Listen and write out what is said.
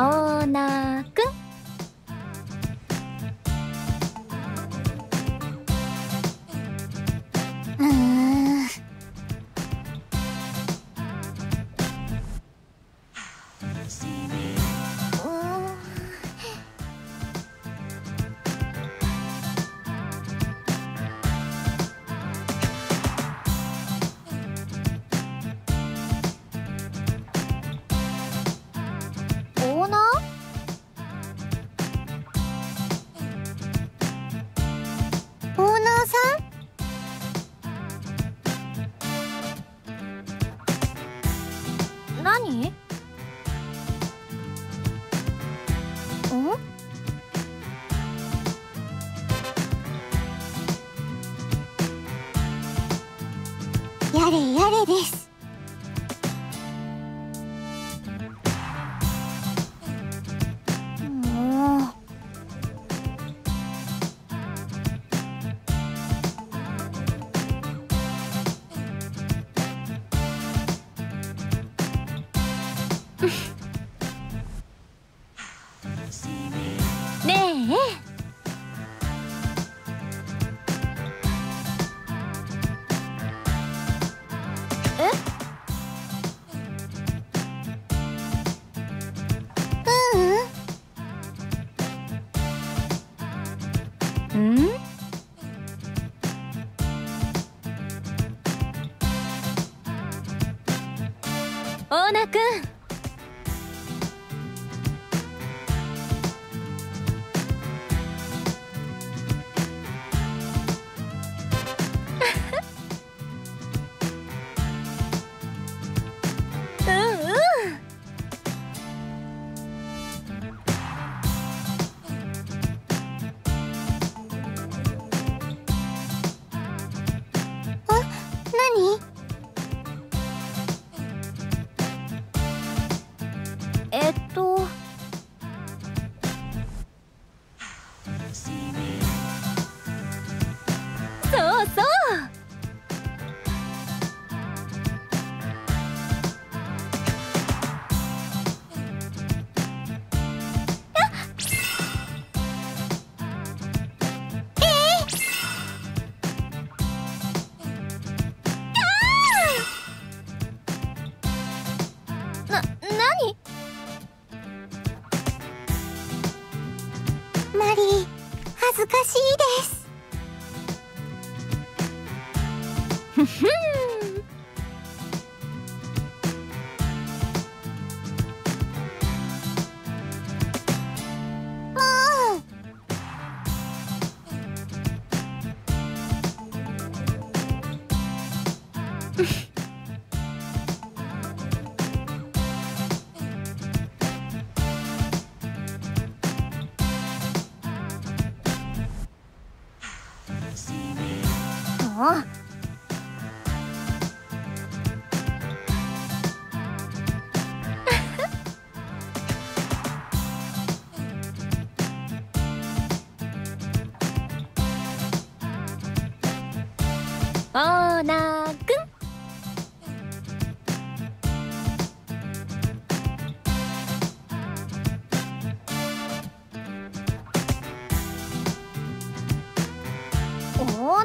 オーナーくん。何？やれやれです。ねえ。え？ううん。うん？オーナくんえっとマリー、恥ずかしいです。ふふ オーナーくん。おお